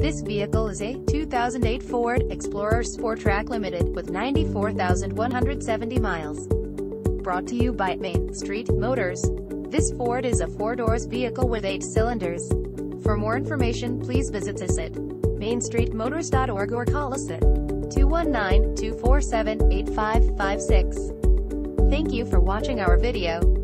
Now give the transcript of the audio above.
This vehicle is a 2008 Ford Explorer Sport Trac Limited with 94,170 miles. Brought to you by Main Street Motors. This Ford is a four-doors vehicle with eight cylinders. For more information, please visit us at mainstreetmotors.org or call us at 219-247-8556. Thank you for watching our video.